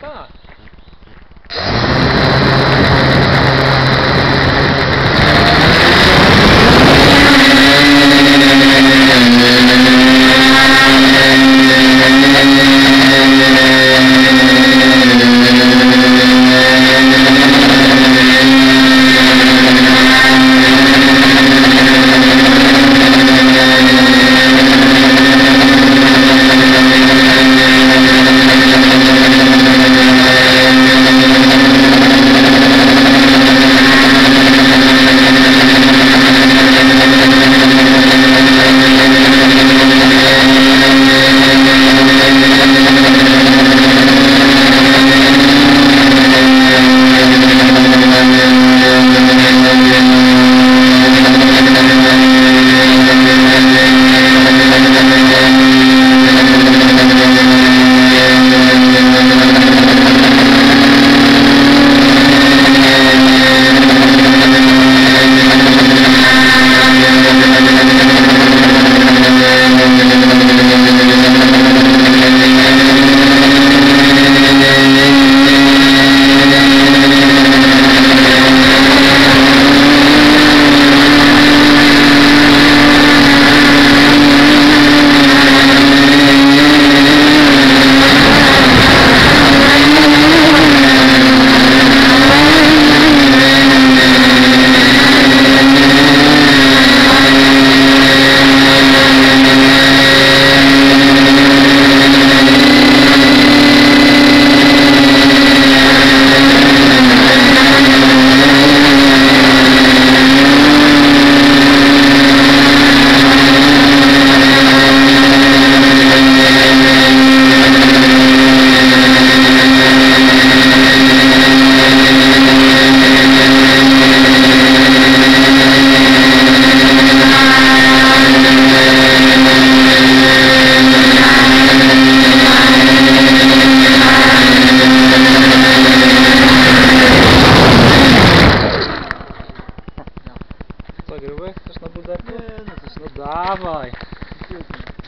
上 No dawaj. Świetnie.